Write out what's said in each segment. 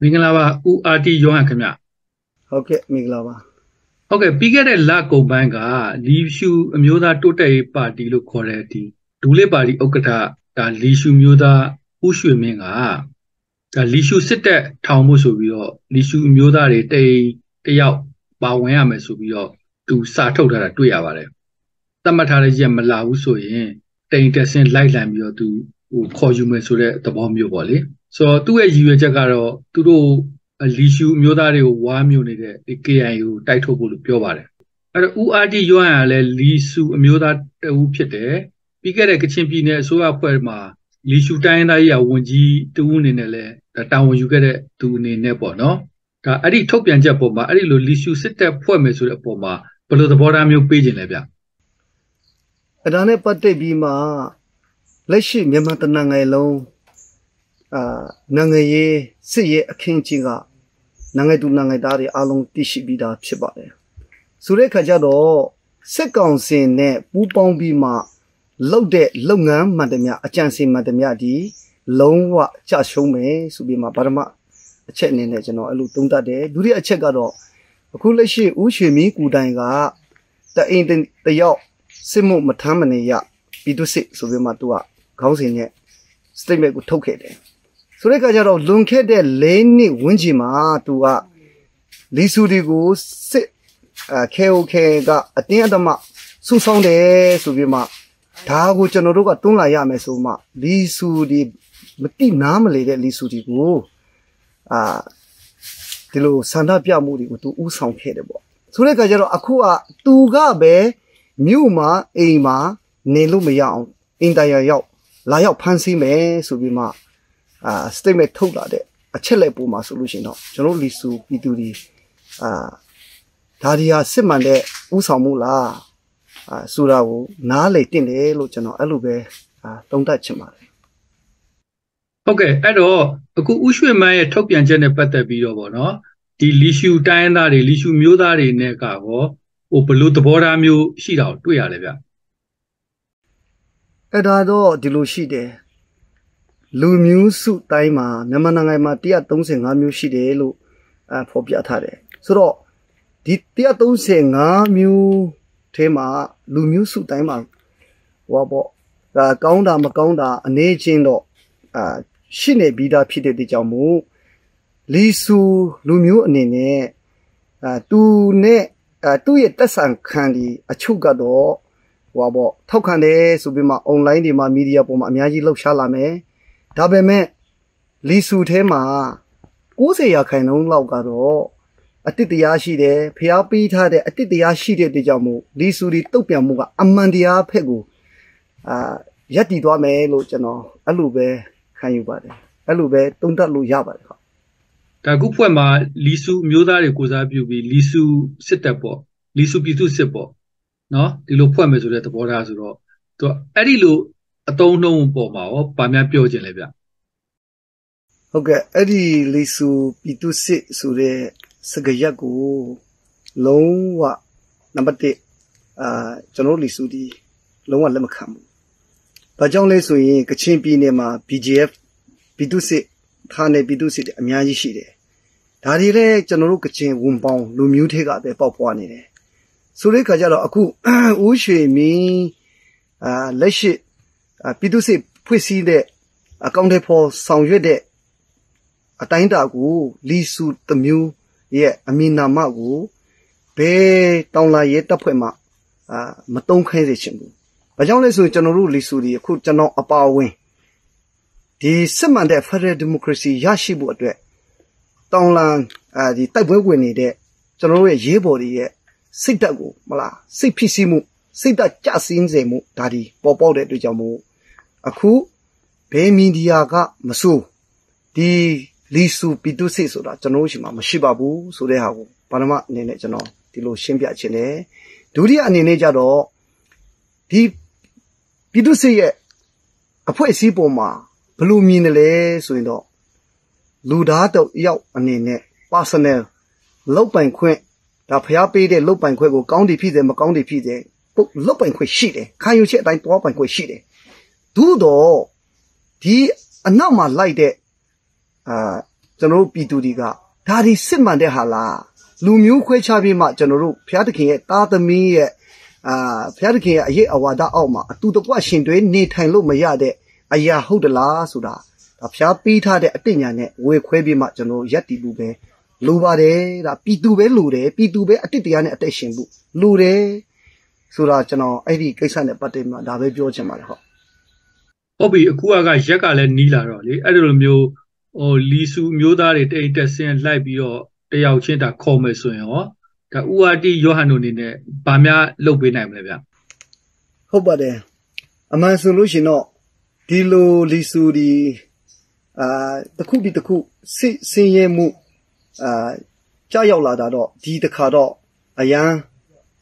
မင်္ဂလာပါဦးအာတီယောဟန်ခင်ဗျဟုတ်ကဲ့မင်္ဂလာပါဟုတ်ကဲ့ပြီးခဲ့တဲ့လကုန်ပိုင်းကလီရှူအမျိုးသားတိုးတက်ရေးပါတီလို့ခေါ်တဲ့ဒီဒူလေးပါတီဥက္ကဋ္ဌဒါလီရှူမျိုးသားဦးရွှေမင်းကဒါလီရှူစစ်တပ်ထောင်မှုဆိုပြီးတော့လီရှူမျိုးသားတွေတိတ်တယောက်ပါဝင်ရမယ်ဆိုပြီးတော့သူစာထုတ်ထားတာတွေ့ရပါတယ်သတ်မှတ်ထားတဲ့ရက်မလာဘူးဆိုရင်တိန်တက်ဆင်းလိုက်လံပြီးတော့သူဟိုခေါ်ယူမယ်ဆိုတဲ့သဘောမျိုးပေါ့လေ ဆိုတော့သူ့ရဲ့ရည်ရွယ်ချက်ကတော့သူတို့လီရှူမျိုးသားတွေကိုဝါမျိုးနေတဲ့ KIA ကိုတိုက်ထုတ်ဖို့လို့ပြောပါတယ်အဲ့တော့ URD ရွမ်းရလဲလီရှူအမျိုးသားတဦးဖြစ်တယ်ပြီးခဲ့တဲ့ကချင်ပြည်နယ်အစိုးရအဖွဲ့မှာလီရှူတိုင်းသားရေးဝန်ကြီးတဦးအနေနဲ့လဲတာဝန်ယူခဲ့တဲ့သူအနေနဲ့ပေါ့နော်ဒါအဲ့ဒီထုတ်ပြန်ချက်ပေါ်မှာအဲ့ဒီလိုလီရှူစစ်တပ်ဖွဲ့မယ်ဆိုတဲ့အပေါ်မှာဘယ်လိုသဘောထားမျိုးပေးခြင်းလဲဗျအဲ့ဒါနဲ့ပတ်သက်ပြီးမှလက်ရှိမြန်မာတနင်္ဂနွေလုံး အာနိုင်ငံရေးစစ်ရေးအခင်းချင်းကနိုင်ငံသူနိုင်ငံသားတွေအားလုံးသိရှိပြီးသားဖြစ်ပါတယ်ဆိုတဲ့အခါကျတော့စစ်ကောင်စီနဲ့ပူးပေါင်းပြီးမှလုပ်တဲ့လုပ်ငန်းမှန်သမျှအကြံစီမှန်သမျှဒီလုံးဝကြရှုံးမယ်ဆိုပြီးမှဗရမအချက်အနေနဲ့ကျွန်တော်အဲ့လိုသုံးသပ်တယ်ဒုတိယအချက်ကတော့အခုလက်ရှိဦးရွှေမီကူတိုင်ကတအိမ်တယောက်စစ်မှုမထမ်းမနေရပြည်သူစစ်ဆိုပြီးမှသူကခေါင်းစဉ်နဲ့ statement ကိုထုတ်ခဲ့တယ် ဆိုတဲ့အခါကျတော့လွန်ခဲ့တဲ့၄နှစ်ဝန်းကျင်မှာသူကလီဆူဒီကိုစစ်အဲခဲအိုခဲကအတင်းအဓမ္မဆူဆောင်တယ်ဆိုပြီးမှဒါကိုကျွန်တော်တို့ကတွန်းလာရမယ်ဆိုမှလီဆူဒီမတိနားမလေတဲ့လီဆူဒီကိုအာဒီလိုဆန္ဒပြမှုတွေကိုသူဥဆောင်ခဲ့တယ်ပေါ့ဆိုတဲ့အခါကျတော့အခုကသူကပဲမြို့မှာအိမ်မှာနေလို့မရအောင်အင်တရာရောက်လာရောက်ဖမ်းဆီးမယ်ဆိုပြီးမှ အာ statement ထုတ်လာတဲ့အချက်လက်ပုံမှာဆိုလို့ရှိရင်တော့ကျွန်တော်လီဆူပြည်သူတွေအာဒါဒီဟာစစ်မှန်တဲ့ဥဆောင်မှုလားအာဆိုတာကိုနားလေတင့်တယ်လို့ကျွန်တော်အဲ့လိုပဲအာသုံးသပ်ချင်ပါတယ်ဟုတ်ကဲ့အဲ့တော့အခုဥရွှေမန်းရဲ့ထုတ်ပြန်ချက်နဲ့ပတ်သက်ပြီးတော့ဗောနော်ဒီလီရှူတိုင်းသားတွေလီရှူမျိုးသားတွေနဲ့ကရောဟိုဘလို့သဘောထားမျိုးရှိတာကိုတွေ့ရတယ်ဗျအဲ့ဒါတော့ဒီလိုရှိတယ် လူမျိုးစုတိုင်းမှာမြန်မာနိုင်ငံမှာ135မျိုးရှိတယ်လို့အဖော်ပြထားတယ်ဆိုတော့ဒီ135မျိုးထဲမှာလူမျိုးစုတိုင်းမှာဟောပေါ့ဒါကောင်းတာမကောင်းတာအနေချင်းတော့အာရှိနေပြီးသားဖြစ်တဲ့တကြောင်မို့လီဆူလူမျိုးအနေနဲ့အာသူနဲ့အာသူ့ရဲ့တက်ဆန်ခံဒီအချုပ်ကတော့ဟောပေါ့ထောက်ခံတယ်ဆိုပြီးမှ online တွေမှာမီဒီယာပေါ်မှာအများကြီးလှုပ်ရှားလာမယ် ဒါပေမဲ့လီဆူထဲမှာ90ရာခိုင်နှုန်းလောက်ကတော့အတိတ်တရားရှိတယ်ဖျားပေးထားတဲ့အတိတ်တရားရှိတဲ့တကြောင်မို့လီဆူဒီတုတ်ပြန်မှုကအမှန်တရားဖက်ကိုအာရက်တည်သွားမယ်လို့ကျွန်တော်အဲ့လိုပဲခံယူပါတယ်အဲ့လိုပဲတုံ့တက်လို့ရပါတယ်ခါဒါခုဖွဲ့မှာလီဆူမျိုးသားတွေကိုစားပြုပြီးလီဆူစစ်တပ်ပေါ့လီဆူပြည်သူစစ်ပေါ့နော်ဒီလိုဖွဲ့မယ်ဆိုတဲ့သဘောထားဆိုတော့သူအဲ့ဒီလို အတုံးနှုံးပေါ်မှာရောဗာများပြောခြင်းလဲဗျဟုတ်ကဲ့အဲ့ဒီလီဆူပြည်သူစစ်ဆိုတဲ့စကရက်ကိုလုံးဝနံပါတ်1အာကျွန်တော်လီဆူဒီလုံးဝလက်မခံဘူး။ဘာကြောင့်လဲဆိုရင်ကချင်ပြည်နယ်မှာ BGF ပြည်သူစစ်ဌာနေပြည်သူစစ်အများကြီးရှိတယ်။ဒါတွေလည်းကျွန်တော်တို့ကချင်ဝန်ပေါင်းလူမျိုးတွေကပဲပေါက်ပွားနေတယ်။ဆိုတဲ့အခါကျတော့အခုဦးရွှေမင်းအာလက်ရှိ ပြည်သူစစ်ဖွဲ့စည်းတဲ့အကောင့်တွေပေါ်ဆောင်ရွက်တဲ့အတိုင်းတာကိုလီစုတမျိုးရဲ့အမည်နာမကိုဘယ်တောင်လာရဲတပ်ဖွဲ့မှအာမတုံးခိုင်းစေချင်ဘူး။ဘာကြောင့်လဲဆိုရင်ကျွန်တော်တို့လီစုဒီအခုကျွန်တော်အပါဝင်ဒီစစ်မှန်တဲ့ Federal Democracy ရရှိဖို့အတွက်တောင်လန်အာဒီတိုက်ပွဲဝင်နေတဲ့ကျွန်တော်တို့ရဲ့ရေးပေါ်တွေရဲ့စိတ်ဓာတ်ကိုမလားစိတ်ဖြစ်စီမှုစိတ်ဓာတ်ကြဆင်းစေမှုဒါဒီပေါ်ပေါက်တဲ့အတွက်ကြောင့်မို့ အခုဘယ်မီဒီယာကမစိုးဒီလီဆူပီတုစစ်ဆိုတာကျွန်တော်ရှိမှမရှိပါဘူးဆိုတဲ့ဟာကိုဘာမှအနေနဲ့ကျွန်တော်ဒီလိုရှင်းပြခြင်းတယ်ဒုတိယအနေနဲ့ကြတော့ဒီပီတုစစ်ရဲ့အဖွဲ့အစည်းပေါ်မှာဘယ်လိုမြင်တယ်လဲဆိုရင်တော့လူသားတော့ရောက်အနေနဲ့ personal လောက်ပိုင်ခွင့်ဒါဖျားပေးတဲ့လောက်ပိုင်ခွင့်ကိုကောင်းတယ်ဖြစ်တယ်မကောင်းတယ်ဖြစ်တယ်ပုတ်လောက်ပိုင်ခွင့်ရှိတယ်ခံယူချက်အတိုင်းတွားပိုင်ခွင့်ရှိတယ် သို့တော့ဒီအနောက်မှာလိုက်တဲ့အာကျွန်တော်တို့ပြည်သူတွေကဒါဒီစစ်မှန်တဲ့ဟာလားလူမျိုးခွဲခြားပြီးမှကျွန်တော်တို့ဘုရားသခင်ရဲ့တာသမီရဲ့အာဘုရားသခင်ရဲ့အရေးအဝါဒအောက်မှာအတူတကွရှင်တွဲနေထိုင်လို့မရတဲ့အရာဟုတ်တလားဆိုတာဒါဘုရားပေးထားတဲ့အတိညာနဲ့ဝေခွဲပြီးမှကျွန်တော်ရက်တီလူပဲလိုပါတယ်ဒါပြည်သူပဲလိုတယ်ပြည်သူပဲအတိတ်တရားနဲ့အသက်ရှင်ဖို့လိုတယ်ဆိုတာကျွန်တော်အဲ့ဒီကိစ္စနဲ့ပတ်သက်မှဒါပဲပြောချင်ပါတယ်ဟုတ် ဟုတ်ပြီအခုကရက်ကလည်းနီးလာတော့လေအဲ့ဒီလိုမျိုးဟိုလီစုမျိုးသားတွေတိတ်တက်ဆင်းလိုက်ပြီးတော့တယောက်ချင်းတာခေါ်မယ်ဆိုရင်ရောဒါဥအာတိယောဟန်တို့အနေနဲ့ဗာများလုပ်ပေးနိုင်မလဲဗျဟုတ်ပါတယ်အမှန်ဆိုလို့ရှိရင်တော့ဒီလိုလီဆူဒီအာတစ်ခုပြီးတစ်ခုစိစင်ရဲမှုအာကြောက်ရောက်လာတာတော့ဒီတစ်ခါတော့အရန်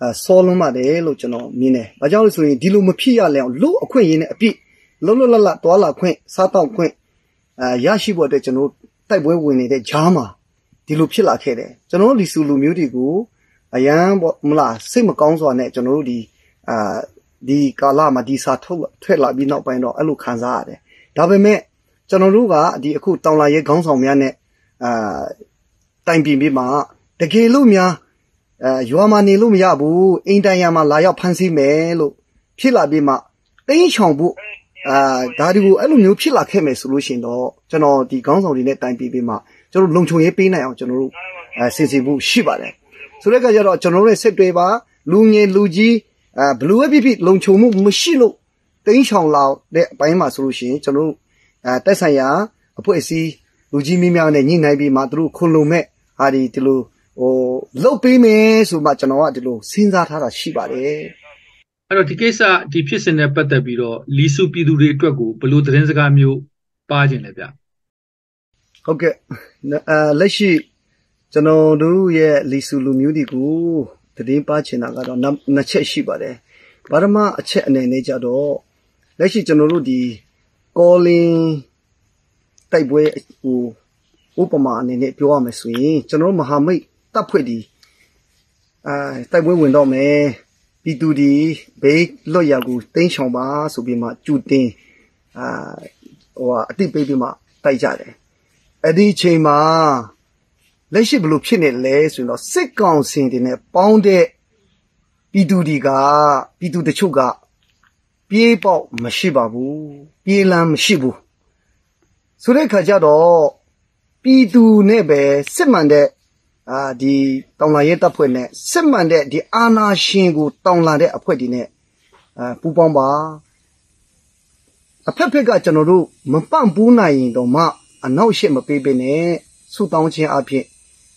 အာဆောလုံးပါတယ်လို့ကျွန်တော်မြင်တယ်။ဘာကြောင့်လဲဆိုရင်ဒီလိုမဖြစ်ရလဲအောင်လို့အခွင့်အရေးနဲ့အပြည့် လုံးလုံးလတ်လတ်တွာလာခွင့်စားတော့ခွင့်အာရရှိဖို့အတွက်ကျွန်တော်တိုက်ပွဲဝင်နေတဲ့ဂျားမှာဒီလိုဖြစ်လာခဲ့တယ်။ကျွန်တော်လီဆူလူမျိုးတွေကိုအရန်ပေါ့မလားစိတ်မကောင်းစွာနဲ့ကျွန်တော်တို့ဒီအာဒီကာလမှာဒီစာထုတ်ထွက်လာပြီးနောက်ပိုင်းတော့အဲ့လိုခံစားရတယ်။ဒါပေမဲ့ကျွန်တော်တို့ကဒီအခုတောင်လာရဲခေါင်းဆောင်များနဲ့အာတိုင်ပင်ပြီးမှတကယ်လို့များအဲရွာမှာနေလို့မရဘူးအိမ်တိုင်ရမှာလာရောက်ဖမ်းဆီးမယ်လို့ဖြစ်လာပြီးမှတင်းချောင်ဖို့ အာဒါဒီကိုအဲ့လိုမျိုးဖြစ်လာခဲ့မယ်ဆိုလို့ရှိရင်တော့ကျွန်တော်ဒီခေါင်းဆောင်တွေနဲ့တိုင်ပင်ပြီးမှကျွန်တော်လုံခြုံရေးပေးနိုင်အောင်ကျွန်တော်တို့အဲစင်စီဖို့ရှိပါတယ်ဆိုတဲ့အခါကျတော့ကျွန်တော်တို့ရဲ့စစ်တွေပါလူငယ်လူကြီးအဲဘလူးပဲဖြစ်ဖြစ်လုံခြုံမှုမရှိလို့တင်းချောင်လာတဲ့အပိုင်းမှာဆိုလို့ရှိရင်ကျွန်တော်တို့အဲတက်ဆိုင်ရာအဖွဲ့အစည်းလူကြီးမိများနဲ့ညှိနှိုင်းပြီးမှသူတို့ခွန်လုံမဲ့ဟာဒီဒီလိုဟိုလုတ်ပေးမယ်ဆိုမှကျွန်တော်ကဒီလိုစဉ်းစားထားတာရှိပါတယ် အဲ့တော့ဒီကိစ္စဒီဖြစ်စဉ်နဲ့ပတ်သက်ပြီးတော့လီစုပြည်သူတွေအတွက်ကိုဘယ်လိုသတင်းစကားမျိုးပါခြင်းလဲဗျဟုတ်ကဲ့အဲလက်ရှိကျွန်တော်တို့ရဲ့လီဆူလူမျိုးတွေကိုတည်င်းပါချင်တာကတော့နှစ်ချက်ရှိပါတယ်ပထမအချက်အနေနဲ့ကြတော့လက်ရှိကျွန်တော်တို့ဒီ calling တိုက်ပွဲဟိုဥပမာအနေနဲ့ပြောရမယ်ဆိုရင်ကျွန်တော်တို့မဟာမိတ်တပ်ဖွဲ့ဒီအာတိုက်ပွဲဝင်တော့မယ် ပြည်သူဒီဘေးလွတ်ရာကိုတင်းချောင်ပါဆိုပြီးမှကျူတင်အာဟိုအတိတ်ပေးပြီးမှတိုက်ကြတယ်အဲ့ဒီအချိန်မှာလက်ရှိဘလို့ဖြစ်နေလဲဆိုရင်တော့စစ်ကောင်စင်တွေနဲ့ပေါင်းတဲ့ပြည်သူတွေကပြည်သူတချို့ကပြေးပေါက်မရှိပါဘူးပြေးလမ်းမရှိဘူးဆိုတဲ့ခါကျတော့ပြည်သူနဲ့ပဲစစ်မှန်တဲ့ အာဒီတောင်လာရဲတပ်ဖွဲ့နဲ့စစ်မှန်တဲ့ဒီအာနာရှင်ကိုတောင်လာတဲ့အဖွဲ့ဒီနဲ့အာပူပေါင်းပါအဖက်ဖက်ကကျွန်တော်တို့မပန့်ပူးနိုင်ရင်တော့မှအနောက်ရှေ့မပေးပေးနဲ့ဆူတောင်းခြင်းအဖြစ်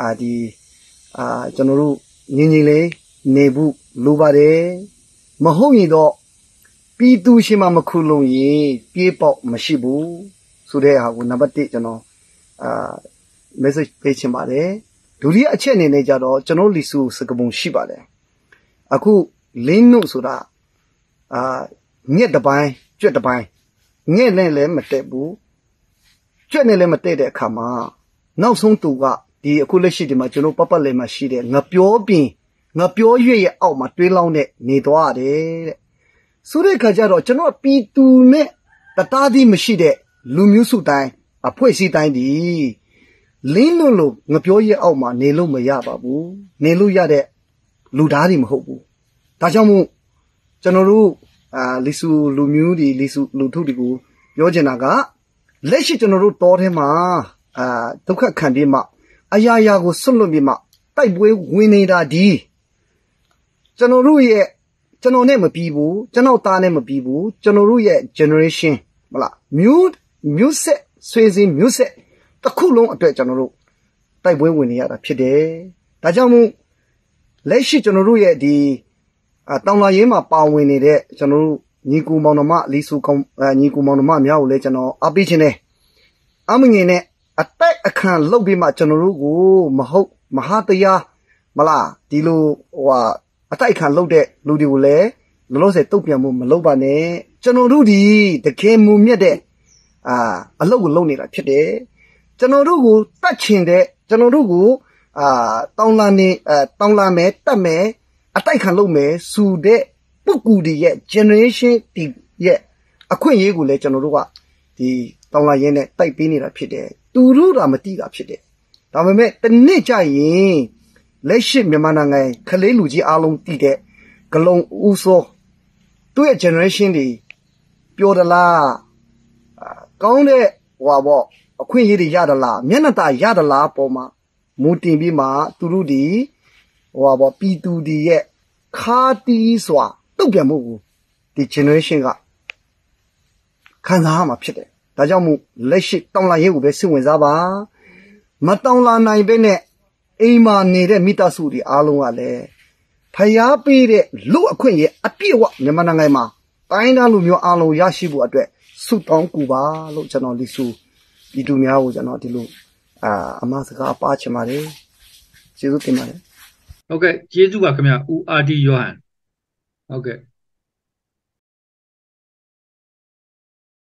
အာဒီအာကျွန်တော်တို့ငင်းငင်းလေးနေဖို့လိုပါတယ်မဟုတ်ရင်တော့ပြည်သူရှင်မမခုလုံးရင်ပြေးပေါက်မရှိဘူးဆိုတဲ့ဟာကိုနံပါတ်1ကျွန်တော်အာ message ပေးချင်ပါတယ် ဒုတိယအချက်အနေနဲ့ကြတော့ကျွန်တော်လီဆူစကပုံရှိပါတယ်အခုလင်းနုဆိုတာအာညက်တစ်ပိုင်းကြွက်တစ်ပိုင်းညက်နဲ့လည်းမတက်ဘူးကြွက်နဲ့လည်းမတက်တဲ့အခါမှာနောက်ဆုံးသူကဒီအခုလက်ရှိဒီမှာကျွန်တော်ပပလည်းမှရှိတဲ့ငပြောပင်ငပြောရွရဲ့အောက်မှာတွေးလောင်းတဲ့နေသွားတယ်တဲ့ဆိုတဲ့အခါကျတော့ကျွန်တော်ပြည်သူနဲ့တသားသည်မရှိတဲ့လူမျိုးစုတိုင်းအဖွဲ့အစည်းတိုင်းဒီ လင်းလို့လို့ငပြောရဲ့အောက်မှာနေလို့မရပါဘူးနေလို့ရတဲ့လူသားတွေမဟုတ်ဘူးဒါကြောင့်မို့ကျွန်တော်တို့အာလီဆူလူမျိုးတွေလီဆူလူထုတွေကိုပြောချင်တာကလက်ရှိကျွန်တော်တို့တောထဲမှာအာဒုက္ခခံပြီးမှအရာရာကိုဆွတ်လွတ်ပြီးမှတိုက်ပွဲဝင်နေတာဒီကျွန်တော်တို့ရဲ့ကျွန်တော်နဲ့မပြီးဘူးကျွန်တော်သားနဲ့မပြီးဘူးကျွန်တော်တို့ရဲ့ generation မလားမျိုးမျိုးဆက်ဆွေစဉ်မျိုးဆက် တစ်ခုလုံးအတွက်ကျွန်တော်တို့တိုက်ပွဲဝင်နေရတာဖြစ်တယ်။ဒါကြောင့်မို့လက်ရှိကျွန်တော်တို့ရဲ့ဒီတောင်လာရင်းမှာပါဝင်နေတဲ့ကျွန်တော်တို့ညီကူမောင်နှမလီဆူကောင်ညီကူမောင်နှမများကိုလည်းကျွန်တော်အားပေးခြင်းနဲ့အမငင်နဲ့အတိုက်အခန့်လုပ်ပြီးမှကျွန်တော်တို့ကိုမဟုတ်မဟာတရားမလားဒီလိုဟိုဟာအတိုက်အခန့်လုပ်တဲ့လူတွေကိုလည်းလောလောဆယ်တုတ်ပြန်မှုမလုပ်ပါနဲ့ကျွန်တော်တို့ဒီတကယ်မူမြတ်တဲ့အာအလုပ်ကိုလုပ်နေတာဖြစ်တယ် ကျွန်တော်တို့ကိုတတ်ချင်တဲ့ကျွန်တော်တို့ကိုအာတောင်းလာနေအဲတောင်းလာမယ်တတ်မယ်အတိုက်ခံလုပ်မယ်စူတဲ့ပုဂ္ဂိုလ်တွေရဲ့ generation ဒီရဲ့အခွင့်အရေးကိုလည်းကျွန်တော်တို့ကဒီတောင်းလာရင်းနဲ့တိုက်ပေးနေတာဖြစ်တယ်သူတို့တာမတိတာဖြစ်တယ်ဒါပေမဲ့တနေ့ကျရင်လက်ရှိမြန်မာနိုင်ငံခလေးလူကြီးအားလုံးတည်တဲ့ဂလုံဦးစောသူ့ရဲ့ generation တွေပြောသလားအာကောင်းတဲ့ဟွာပေါ့ အခွင့်အရေးတွေရသလားမျက်နှာตาရသလားပေါ်မှာမူတင်ပြီးမှသူတို့ဒီဟွာပေါ့ပြည်သူတွေရဲ့ခါတီးစွာတုတ်ပြန်မှုကိုဒီ generation ကခံစားရမှာဖြစ်တယ်ဒါကြောင့်မို့လက်ရှိတောင်းလာရေးကိုပဲစိတ်ဝင်စားပါမတောင်းလာနိုင်ပဲနဲ့အိမ်မှာနေတဲ့မိသားစုတွေအားလုံးကလည်းဖျားပေးတဲ့လူအခွင့်ရဲ့အပြည့်အဝမြန်မာနိုင်ငံမှာတိုင်းသားလူမျိုးအားလုံးရရှိဖို့အတွက်ဆုတောင်းကူပါလို့ကျွန်တော်လိစု ပြည်သူများကိုကျွန်တော်ဒီလိုအာအမစကားပါချင်ပါတယ်ကျေးဇူးတင်ပါတယ်ဟုတ်ကဲ့ကျေးဇူးပါခင်ဗျဦးအာဒီယောဟန်ဟုတ်ကဲ့